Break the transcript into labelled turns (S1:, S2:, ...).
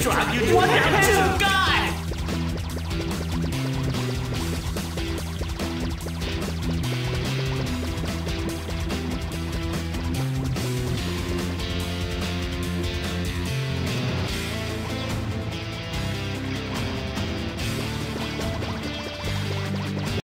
S1: drive you down to go.